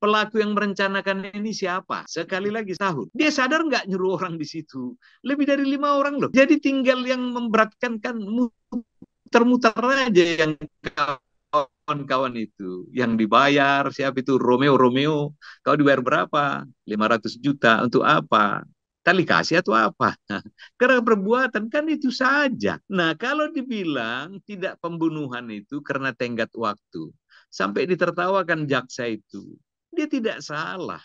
pelaku yang merencanakan ini siapa? Sekali lagi sahur. Dia sadar nggak nyuruh orang di situ? Lebih dari lima orang loh. Jadi tinggal yang memberatkan kan muter-muter aja yang kawan-kawan itu. Yang dibayar siapa itu? Romeo Romeo. Kau dibayar berapa? 500 juta. Untuk apa? Tali kasih atau apa? Karena perbuatan kan itu saja. Nah kalau dibilang tidak pembunuhan itu karena tenggat waktu sampai ditertawakan jaksa itu dia tidak salah